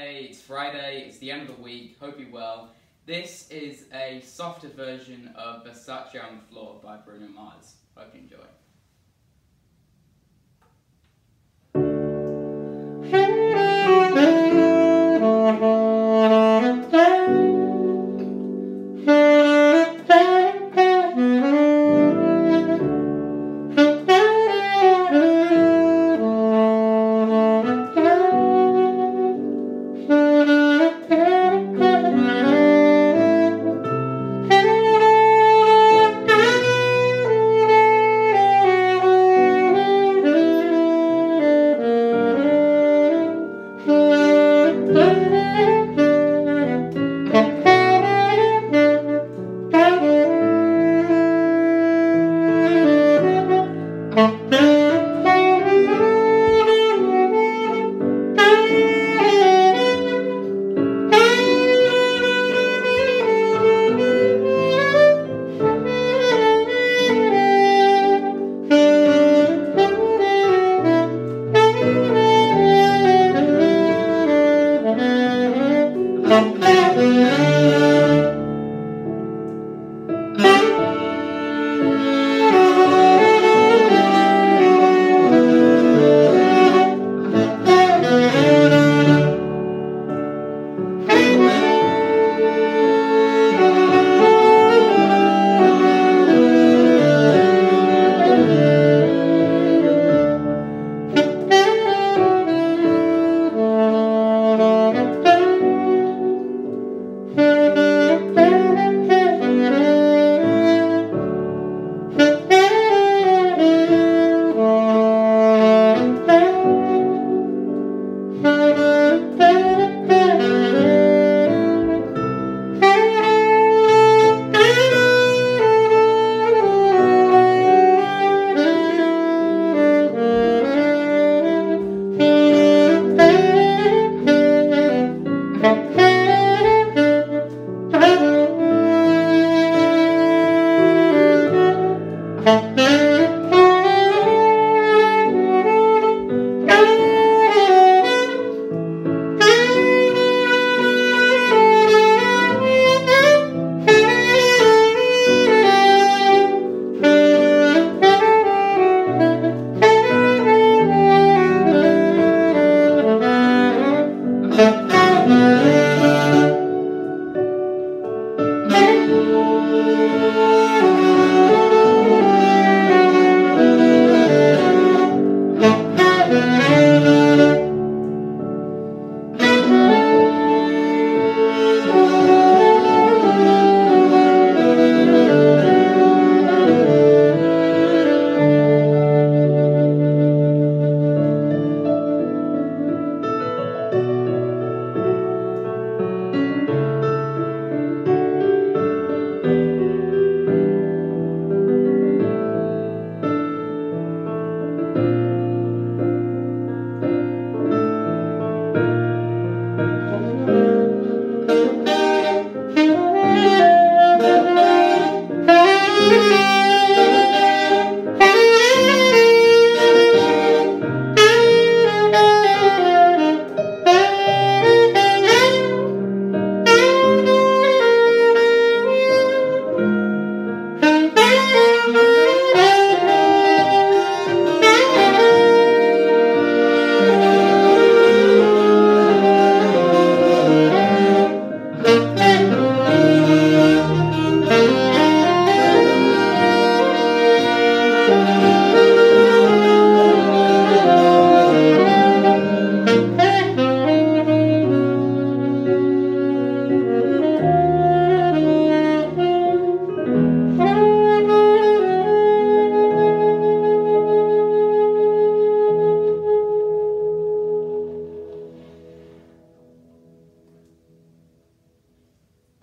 Hey, it's Friday, it's the end of the week, hope you're well. This is a softer version of Versace on the Floor by Bruno Mars. Hope you enjoy. Thank